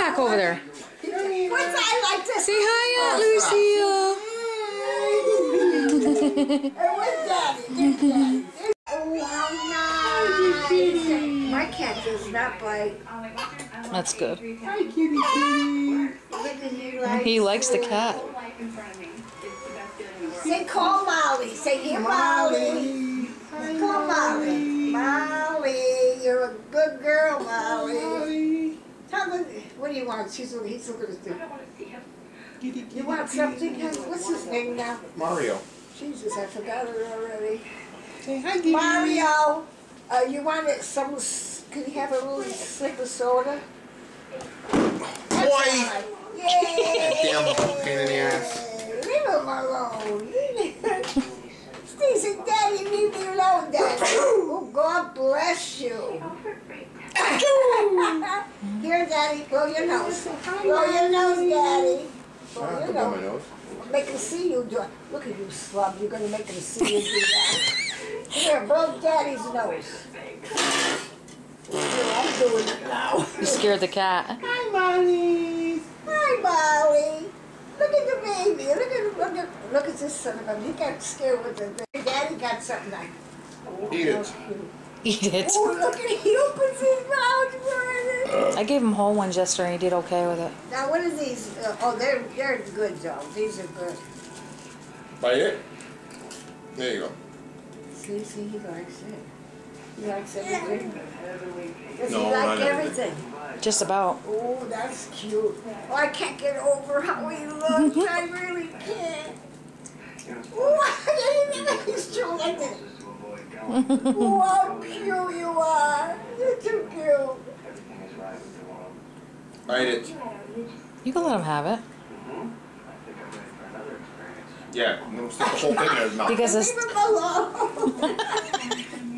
back over there. What's I like to Say hi, Aunt oh, Lucille. Hey, where's Daddy? There's Daddy. Oh, how nice. My cat does not bite. That's good. Hi, kitty kitty. Look at you like. He likes the cat. Say, call Molly. Say, here, Molly. Call Molly. Molly, you're a good girl, Molly. Tell them, what do you want? She's looking, he's looking at the. You want something? What's his name now? Mario. Jesus, I forgot it already. Say hi, kitty. Mario, uh, you want it, some, can you have a little sip of soda? Boy! Yay! Damn pain in the ass. Leave him alone. Stacy, Daddy, leave me alone, Daddy. Oh, God bless you. Here, Daddy, blow your nose. Blow your nose, Daddy. Blow I have your to blow my nose. nose. Make him see you do it. Look at you, slub. You're gonna make him see you do that. Here, blow Daddy's nose. Here, I'm doing it now. You scared the cat. Hi, Molly. Hi, Molly. Look at the baby. Look at look at look at this son of a. He got scared with the thing. Daddy got something like. Eat it. how. Eat it. Oh, look at he opens his mouth for it. I gave him whole ones yesterday and he did okay with it. Now, what are these? Uh, oh, they're they're good though. These are good. Bite it. There you go. See, see, he likes it. He likes everything. Does No, he not like everything. everything? Just about. Oh, that's cute. Oh, I can't get over how he looks. I really can't. Oh, he's true like this. Oh, how cute you are. You're too cute. Bite it. You can let him have it. Mm-hmm. Yeah, no, stick the whole thing in his mouth. Because it's, Leave him alone.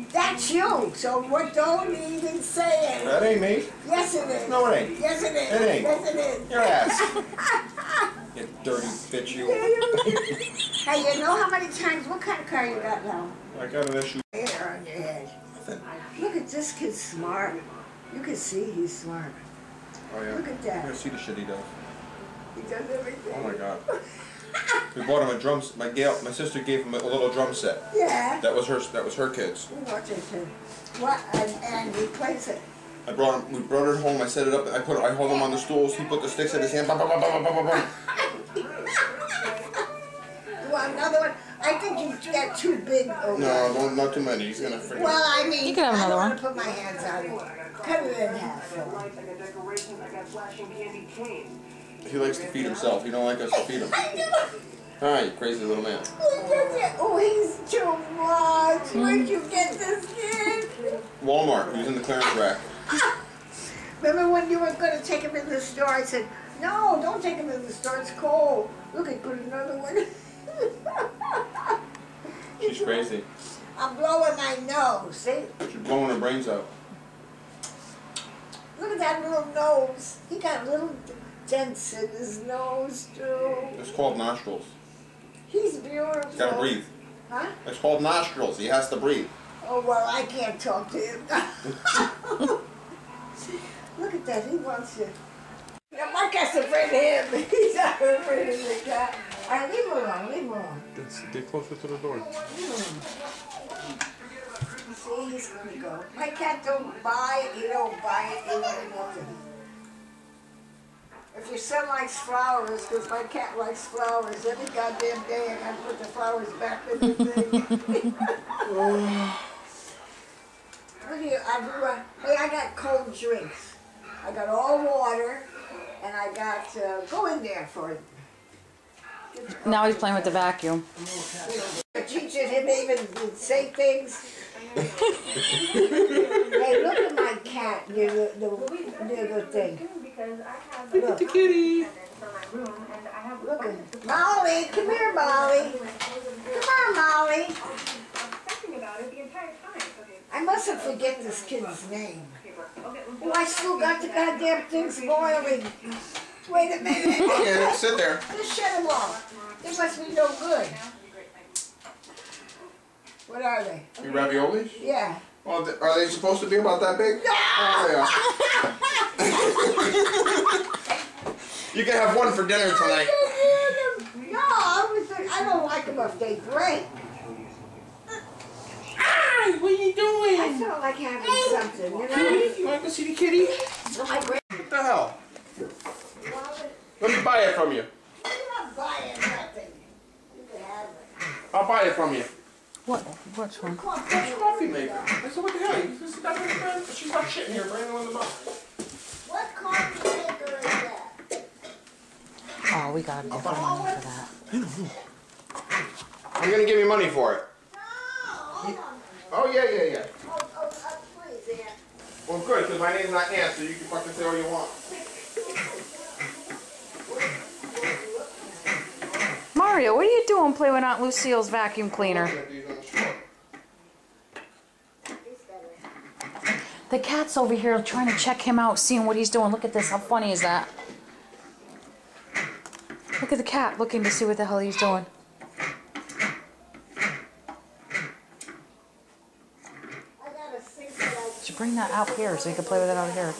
That's you. So what? Don't even say it. That ain't me. Yes, it is. No, it ain't. Yes, it is. It ain't. Yes, it is. Your ass. You dirty bitch, you. Hey, you know how many times? What kind of car you got now? I got an issue. Hair on your head. Nothing. Look at this kid, smart. You can see he's smart. Oh yeah. Look at that. I'm gonna see the shit he does. He does everything. Oh my god. We bought him a drum. s- My Gail, my sister gave him a little drum set. Yeah. That was her. That was her kids. We watch it too. What? And, and he plays it. I brought him. We brought it home. I set it up. I put. I hold him on the stools. He put the sticks in his hand. Bah, bah, bah, bah, bah, bah, bah. You want another one? I think you got too big. Over. No, don't, not too many. He's gonna freaking. Well, I mean, You can have another I one. don't want to put my hands on it. Cut it in half. Lights like a decoration, I got flashing candy cane. He likes to feed himself. He don't like us to feed him. I do. Hi, you crazy little man. He does it. Oh, he's too much. Where'd you get this kid? Walmart. He was in the clearance rack. Remember when you were going to take him in the store? I said, no, don't take him in the store. It's cold. Look, I put another one. She's crazy. I'm blowing my nose. See? She's blowing her brains out. Look at that little nose. He got little dents in his nose, too. It's called nostrils. He's beautiful. He's gotta breathe. Huh? It's called nostrils. He has to breathe. Oh, well, I can't talk to him. Look at that. He wants you. Now, my cat's afraid of him. He's not afraid of the cat. All right, leave him alone. Leave him alone. Get closer to the door. See, go. My cat don't buy it, you don't buy it, you don't nothing. If your son likes flowers, because my cat likes flowers, every goddamn day I gotta put the flowers back in the thing. What do you, I do, uh, hey, I got cold drinks. I got all water, and I got, uh, go in there for it. now he's playing with the vacuum. Teaching him even say things. Hey, look at my cat near the, the, near the thing. Look at the kitty. Look at Molly. Come here, Molly. Come on, Molly. I mustn't forget this kid's name. Oh, I still got the goddamn things boiling. Wait a minute. Okay, sit there. Just shut them off. They must be no good. What are they? You raviolis? Yeah. Well, th- are they supposed to be about that big? Oh, yeah. You can have one for dinner tonight. No, I was. I don't like them if they break. Hi, what are you doing? I doing? felt like having something, you know. You want to go see the kitty? So my grand- What the hell? Let me buy it from you. I'm not buying nothing. You can have it. I'll buy it from you. What? Which one? Come on, It's coffee maker. I said, what the hell? You just got this brand? She's not shitting here, brand new in the box. What coffee maker is that? Oh, we got a different one for that. I'm gonna give you money for it. No, hold on. Oh yeah, yeah, yeah. Oh, oh, uh, please, Aunt. Well, good, because my name's not Ant, so you can fucking say all you want. Mario, what are you doing playing with Aunt Lucille's vacuum cleaner? The cat's over here trying to check him out, seeing what he's doing. Look at this. How funny is that? Look at the cat looking to see what the hell he's doing. Should bring that out here so he can play with it out here.